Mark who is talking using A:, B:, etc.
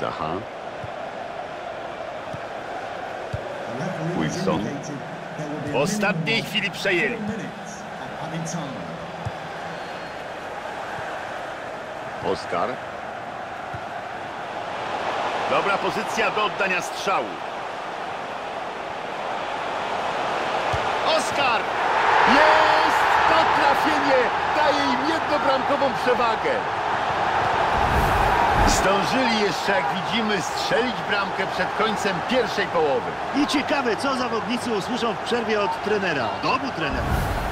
A: Zaha.
B: Wilson. W ostatniej chwili przejęli.
A: Oskar.
B: Dobra pozycja do oddania strzału. Oskar!
A: Jest! To trafienie daje im jednobramkową przewagę. Zdążyli jeszcze, jak widzimy, strzelić bramkę przed końcem pierwszej połowy.
C: I ciekawe, co zawodnicy usłyszą w przerwie od trenera, od obu trenerów.